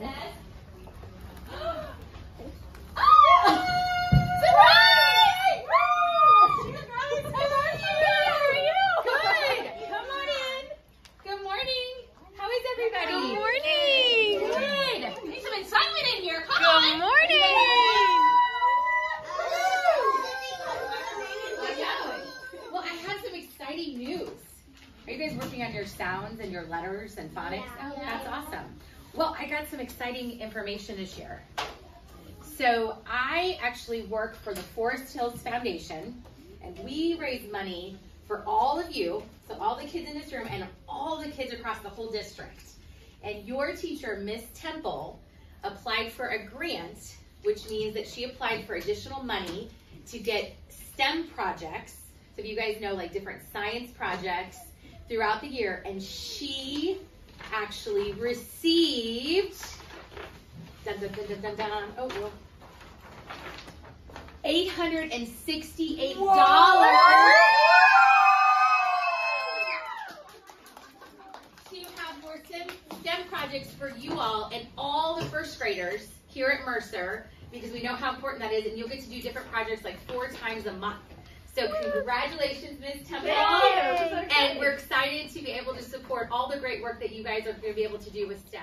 are you? Good. Come on in. Good morning. How is everybody? Good morning. Good. Need some excitement in here. Come Good morning. Well, I have some exciting news. Are you guys working on your sounds and your letters and phonics? Yeah. Oh, that's awesome. Well, I got some exciting information to share. So I actually work for the Forest Hills Foundation, and we raise money for all of you, so all the kids in this room and all the kids across the whole district. And your teacher, Miss Temple, applied for a grant, which means that she applied for additional money to get STEM projects. So if you guys know, like different science projects throughout the year, and she actually received. Dun, dun, dun. Oh, well. $868 to have more STEM, STEM projects for you all and all the first graders here at Mercer because we know how important that is and you'll get to do different projects like four times a month. So congratulations, Ms. Temple. Thank you. And we're excited to be able to support all the great work that you guys are going to be able to do with STEM.